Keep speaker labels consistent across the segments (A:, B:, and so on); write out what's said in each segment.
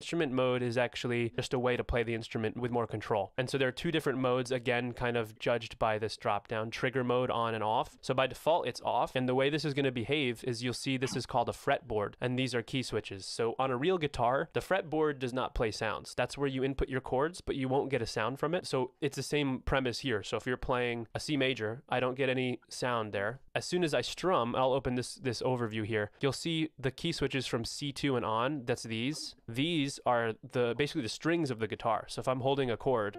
A: Instrument mode is actually just a way to play the instrument with more control. And so there are two different modes, again, kind of judged by this drop down trigger mode on and off. So by default, it's off. And the way this is going to behave is you'll see this is called a fretboard, and these are key switches. So on a real guitar, the fretboard does not play sounds. That's where you input your chords, but you won't get a sound from it. So it's the same premise here. So if you're playing a C major, I don't get any sound there. As soon as I strum, I'll open this, this overview here. You'll see the key switches from C2 and on. That's these. These these are the basically the strings of the guitar. So if I'm holding a chord,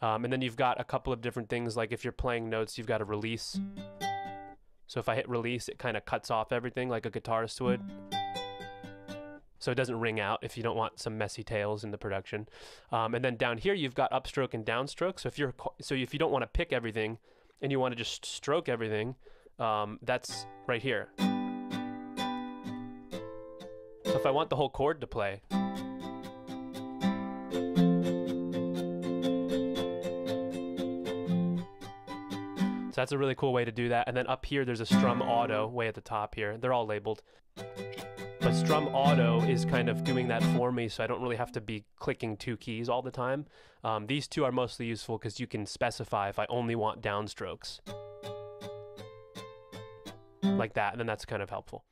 A: um, and then you've got a couple of different things like if you're playing notes, you've got a release. So if I hit release, it kind of cuts off everything like a guitarist would. So it doesn't ring out if you don't want some messy tails in the production. Um, and then down here, you've got upstroke and downstroke. So if you're so if you don't want to pick everything and you want to just stroke everything, um, that's right here. So if I want the whole chord to play, so that's a really cool way to do that. And then up here, there's a strum auto way at the top here. They're all labeled. But strum auto is kind of doing that for me, so I don't really have to be clicking two keys all the time. Um, these two are mostly useful because you can specify if I only want downstrokes. Like that, and then that's kind of helpful.